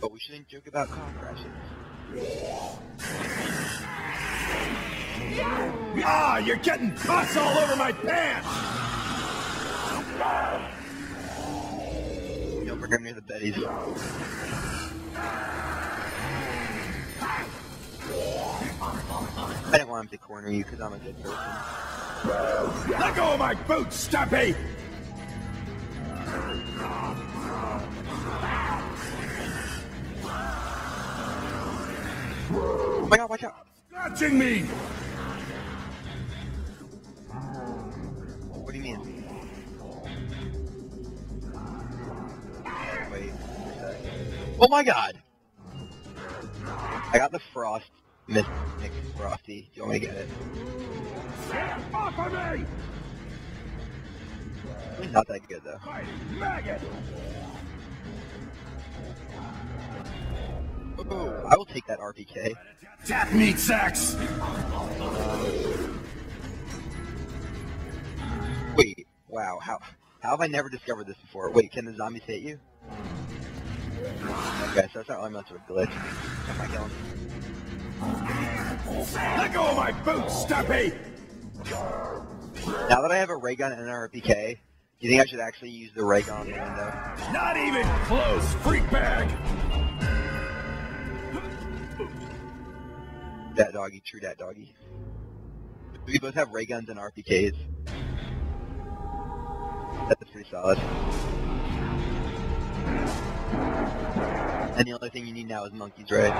But we shouldn't joke about car crashes. Ah, you're getting pus all over my pants! Don't bring him near the Betties. I didn't want him to corner you because I'm a good person. Let go of my boots, Stumpy! Oh my god, watch out! Scratching me! What do you mean? Wait. Oh my god! I got the frost Mystic Frosty. Do you want me to get it? Get off of me! It's not that good though. Oh, I will take that RPK. Tap meat sacks! Wait, wow, how how have I never discovered this before? Wait, can the zombies hit you? Okay, so that's not really much of a glitch. Am I killing? Let go of my boots, Stumpy! Now that I have a ray gun and an RPK, do you think I should actually use the ray gun on the window? Not even close, freak bag! That doggy, true that doggy. We both have ray guns and RPKs. That's pretty solid. And the only thing you need now is monkeys, right?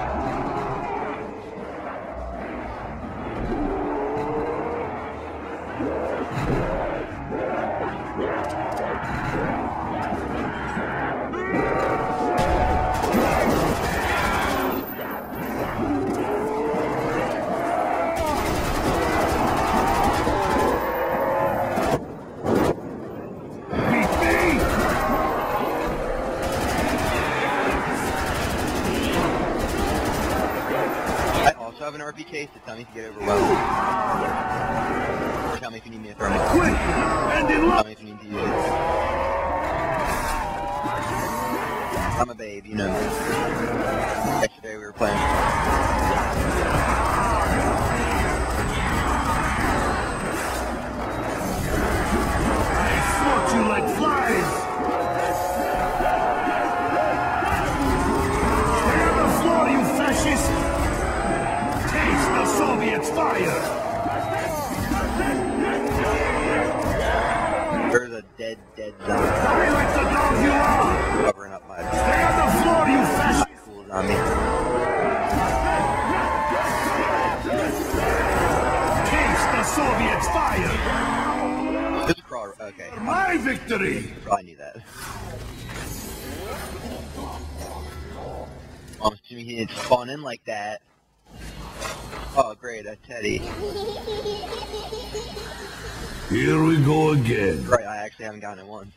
Me if you get overwhelmed. Tell me if you need me to throw it. Quick! And in Tell me if you need to use it. I'm a babe, you know. Yesterday we were playing. Fire! There's a dead, dead zombie like the dog you are! covering up my Stay on the floor, you fascist! cool zombie. Taste the Soviets' fire! Just crawl. Okay, My victory! Oh, probably knew that. Oh, I'm assuming he didn't spawn in like that. Oh, great, a teddy. Here we go again. Right, I actually haven't gotten it once.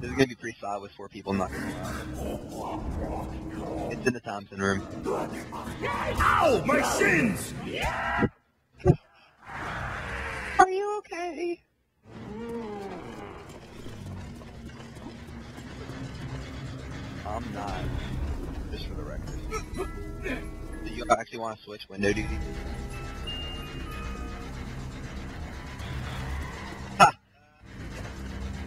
This is gonna be pretty solid with four people, not gonna. It's in the Thompson room. Ow! My shins! Are you okay? I'm not. Just for the record. Do you actually want to switch window duty? Ha!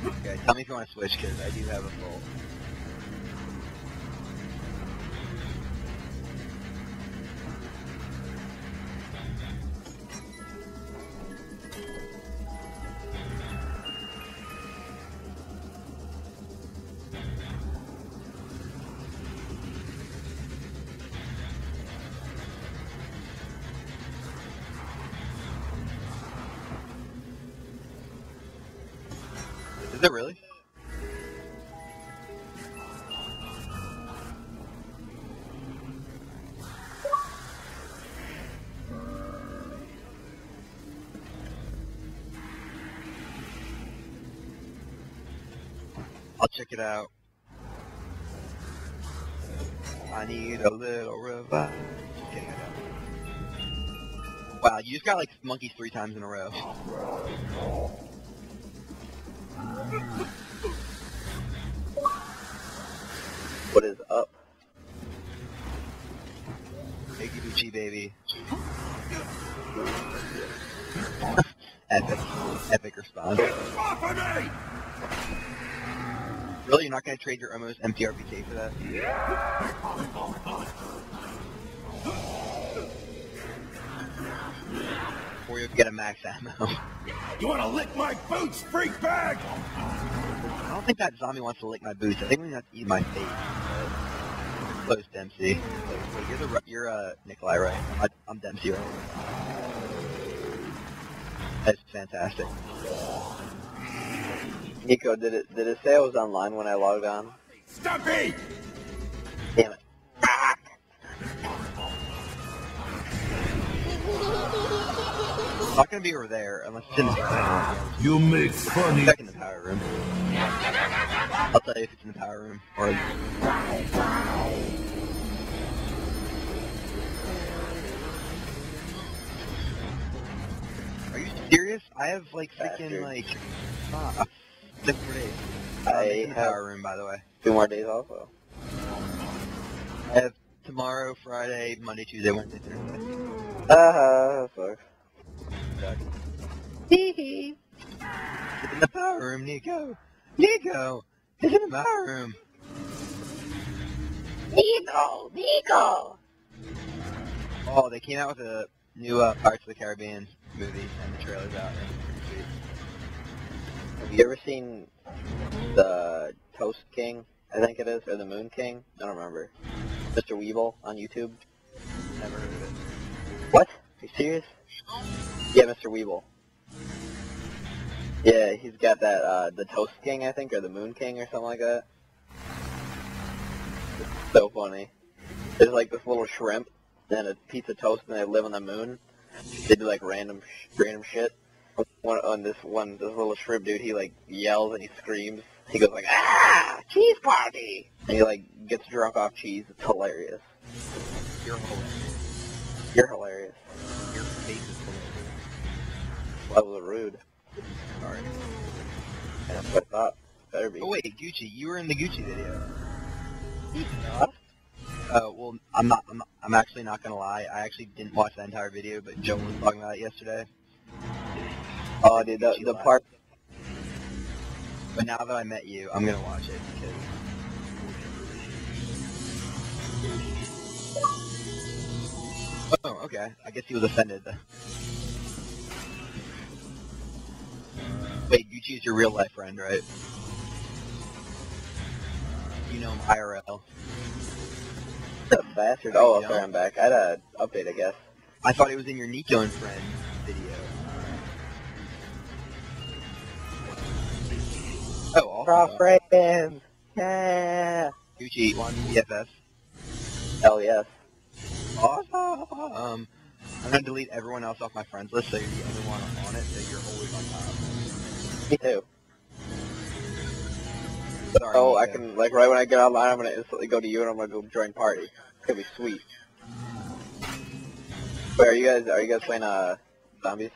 Okay, tell me if you want to switch, because I do have a full. check it out. I need a little revive. Check it out. Wow, you just got like monkeys three times in a row. What is up? Iggy baby. epic, epic response. Really, you're not gonna trade your almost empty RPK for that? Or you'll get a max ammo. You wanna lick my boots, freak bag? I don't think that zombie wants to lick my boots. I think we have to eat my face. Close, Dempsey. Wait, you're the you're uh Nikolai, right? I, I'm Dempsey, right? That's fantastic. Nico, did it did it say I was online when I logged on? Stumpy! Damn it. It's not gonna be over there unless it's in the power room. You make funny. Check in the power room. I'll tell you if it's in the power room or. Are you serious? I have like freaking Bastard. like ah, six more days. I Um, it's in the have- power room, by the way. Two more days also. I have tomorrow, Friday, Monday, Tuesday, Wednesday, Thursday. Ah, fuck. Hee It's in the power room, Nico. Nico, it's in the power room. Nico! Nico! Oh, they came out with a new uh, Pirates of the Caribbean movie, and the trailer's out. Have you ever seen the Toast King, I think it is, or the Moon King? I don't remember. Mr. Weevil on YouTube? Never heard of it. What? Are you serious? Yeah, Mr. Weevil. Yeah, he's got that, uh, the Toast King, I think, or the Moon King or something like that. It's so funny. There's like this little shrimp and a piece of toast and they live on the moon. They do like random, random shit. One, on this one, this little shrimp dude, he like yells and he screams. He goes like, ah, cheese party! And he like gets drunk off cheese. It's hilarious. You're hilarious. You're hilarious. Your face is hilarious. That was rude. Sorry. And that's what I thought. Better be. Oh wait, Gucci, you were in the Gucci video. What? Uh, well, I'm not, I'm not, I'm actually not gonna lie. I actually didn't watch that entire video, but Joe was talking about it yesterday. Oh, dude, the, the part. But now that I met you, I'm gonna watch it because. Oh, okay. I guess he was offended. Wait, Gucci is your real life friend, right? You know him IRL. The bastard. Oh, okay, I'm back. I had a update, I guess. I thought he was in your Nico and Friends awesome. friends. Yeah. Gucci, want BFF? Hell yes. Awesome. Um, I'm gonna delete everyone else off my friends list so you're the only one on it, so you're always on top. Me too. Sorry, Oh, I can like right when I get online, I'm gonna instantly go to you and I'm gonna go join party. It's gonna be sweet. Wait, are you guys are you guys playing uh zombies?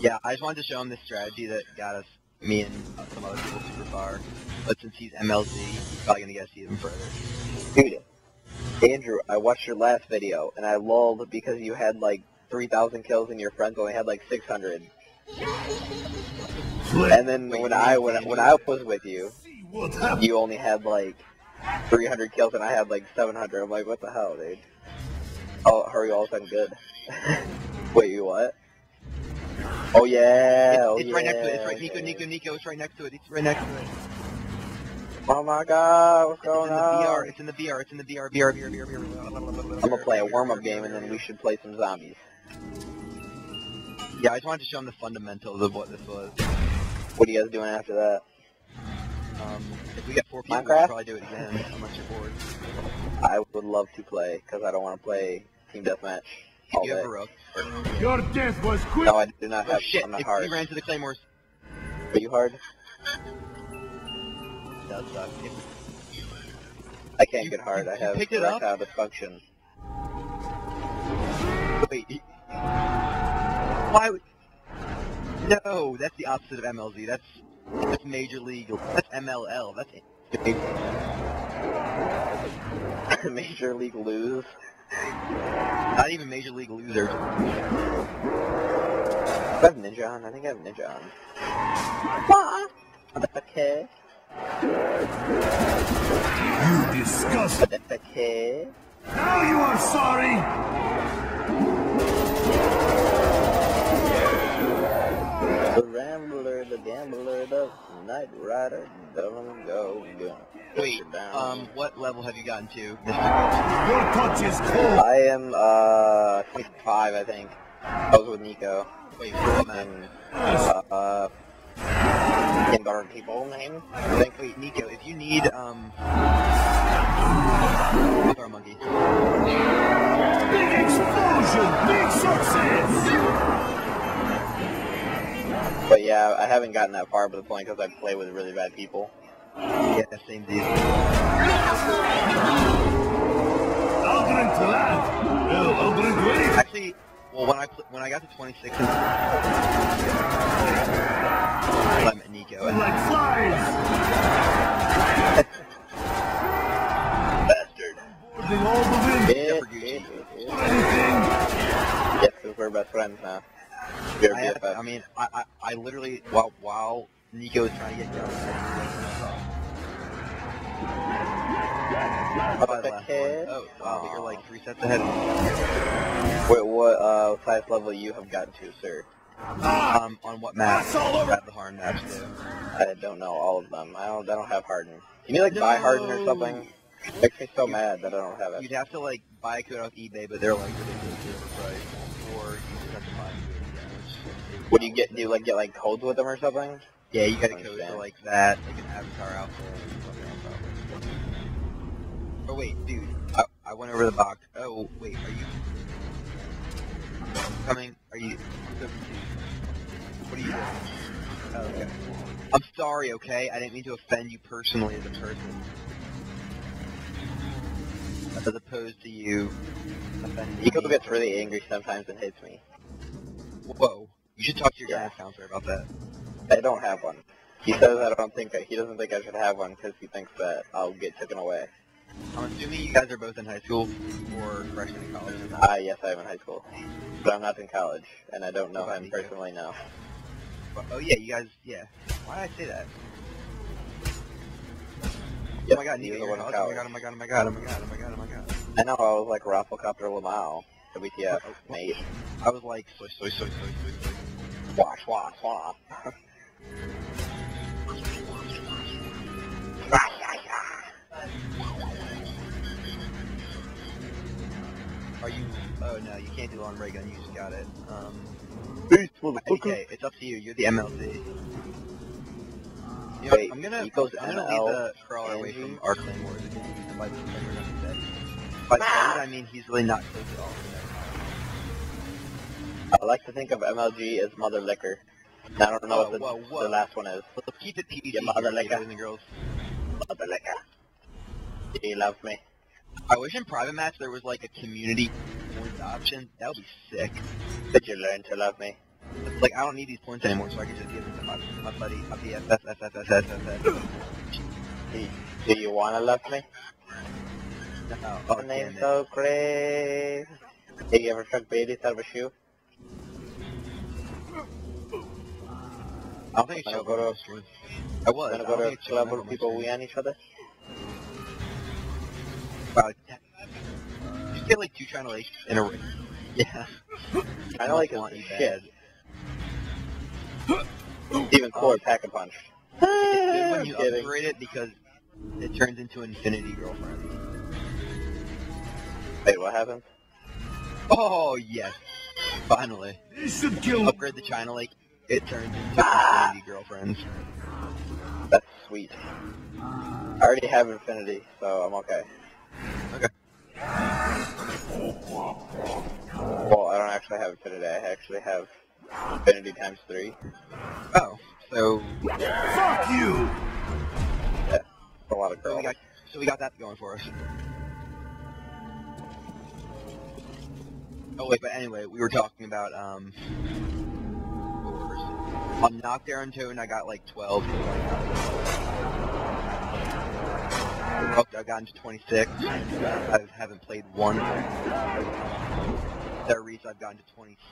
Yeah, I just wanted to show him this strategy that got us, me and some other people super far. But since he's MLZ, he's probably gonna get us even further. Dude, Andrew, I watched your last video and I lulled because you had like 3,000 kills and your friends only had like 600. And then when I when, when I was with you, See what happens. you only had like 300 kills and I had like 700. I'm like, what the hell, dude? Oh, hurry, all of a sudden good. Wait, you what? Oh yeah, It's, oh, it's right next to it. It's right, Nico. Nico, Nico. It's right next to it. It's right next to it. Oh my god, what's It's in going the on? VR. It's in the VR. It's in the VR. VR. VR. VR. VR. I'm gonna play a warm-up game and then we should play some zombies. Yeah, I just wanted to show him the fundamentals of what this was. What are you guys doing after that? Um, if we get four people, Minecraft? we'll probably do it again, unless you're bored. I would love to play because I don't want to play team deathmatch If you have day. Your death was quick. No, I do not have. Oh have. shit, I'm not if hard. we ran to the claymores, Are you hard? that would suck. If, I can't You- get hard. you- I you have picked it up? erectile dysfunction. wait, he- why would... No, that's the opposite of MLZ. That's, that's Major League. That's MLL. That's... Major League Lose. Not even Major League Losers. Do I have Ninja on? I think I have Ninja on. What? Okay. You disgust. Okay. Now you are sorry. The Night Rider, don't go go. Wait, down. um, what level have you gotten to, Your touch is cold. I am, uh, 25, I think. I was with Nico. Wait, what map? And, uh, uh, can't remember people name. I think, wait, Nico, if you need, um... Throw a monkey. Big explosion. Big success. But yeah, I haven't gotten that far, but the point because I play with really bad people. Yeah, same deal. Aldrin to that. Well, Aldrin to anything. Actually, well, when I when I got to 26 and I met Nico, and Like flies. bastard. All the wind. For Gucci. eh. Anything. Yes, we're best friends now. We're I, have, I mean, I, I, I literally, while, while Nico is trying to get down, I was last one. Oh, wow, but you're like three sets ahead. Wait, what uh, size level you have gotten to, sir? Um, on what map? That's all over. The Harn maps too. I don't know all of them. I don't. I don't have Harden. You you like buy Harden or No. something? Makes me so mad that I don't have it. You'd have to like buy a code off eBay, but they're like ridiculously overpriced. Or you just have to buy it. Yeah, which- What do you get? Do you like get like codes with them or something? Yeah, you got a code for like that, like an avatar outfit. Oh wait, dude, I, I went over the box. Oh wait, are you coming? Are you? I'm so confused. What are you doing? Oh, okay. I'm sorry, okay? I didn't mean to offend you personally as a person. As opposed to you offending me. gets really angry sometimes and hits me. Whoa. You should talk to your Yeah. guidance counselor about that. I don't have one. He says I don't think he doesn't think I should have one because he thinks that I'll get taken away. I'm assuming you guys are both in high school or freshmen in college. Ah, yes, I am in high school, but I'm not in college, and I don't know him personally now. Oh yeah, you guys, yeah. Why did I say that? Yes, oh my god, Nico, you're one in college. Oh my god, oh my god, oh my god, oh my god, oh my god, oh my god. I know I was like Rafflecopter Lamau, WTF, mate. I was like, soy, soy, soy, soy, soy. Swah, swah, swah. Are you, oh no, you can't do on ray gun, you just got it. Um, Peace, okay, it's up to you, you're the MLC. You know, Wait, I'm gonna, I'm gonna ML, leave the crawler away from our claymores if you can by the claymore instead. By friends, I mean he's really not close at all. I like to think of MLG as Mother Liquor. I don't know Whoa, what the, whoa, whoa. the last one is. Let's keep it PG Your mother liquor. and girls. Mother Liquor. He loves me. I wish in private match there was like a community points option. That would be sick. Did you learn to love me? It's like I don't need these points anymore, so I can just give them to my, my buddy, my BFF, Do, do you want to love me? No, Oh, oh, My name's so great. Have you ever struck babies out of a shoe? I think showed go to- up on the stream. I was. Wanna I go to a think it showed club where people wee on each other? Wow, you get like two trying to like in a ring. Yeah. I don't like want it's you shit. Even cooler, uh, pack a punch. Uh, it's good when you Kidding. upgrade it because it turns into Infinity Girlfriend. Wait, what happened? Oh yes, finally. Upgrade the China Lake. It turns into ah! Infinity Girlfriends. That's sweet. I already have Infinity, so I'm okay. Okay. Well, I don't actually have Infinity. I actually have Infinity times three. Oh, so Fuck you! Yeah, a lot of so we girls. got so we got that going for us. Oh wait, but anyway, we were talking about um. Scores. On Kino der Toten, I got like 12. Oh, I got gotten to 26. I haven't played one. Are Reese, I've gotten to 26.